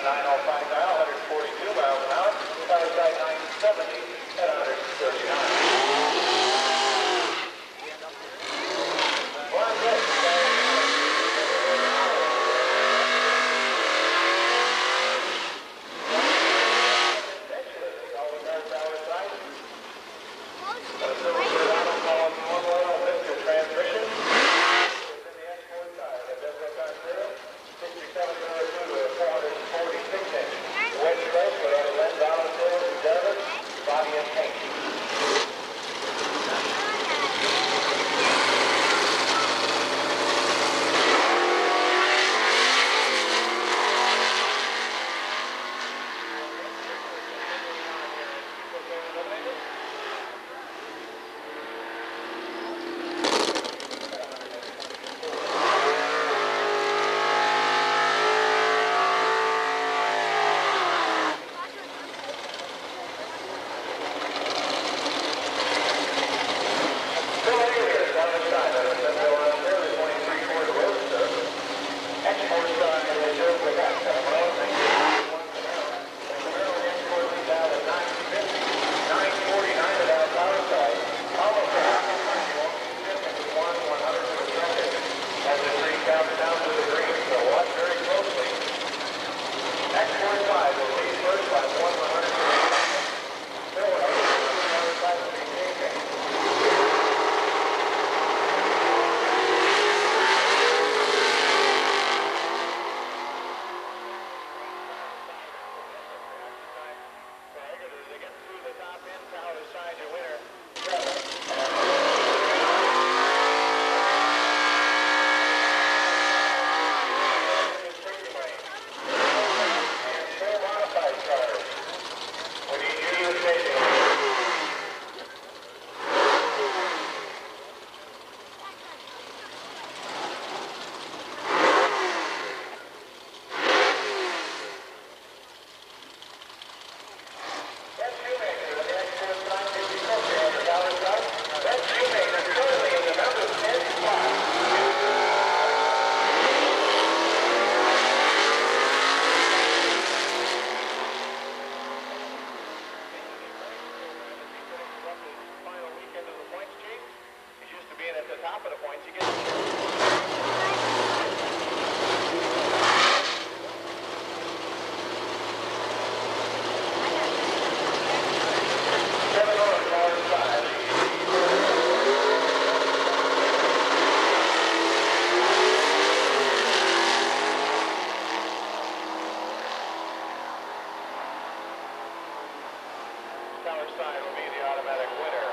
905 dial, 142 miles an hour, power 970 at 139. down and down. Color side will be the automatic winner.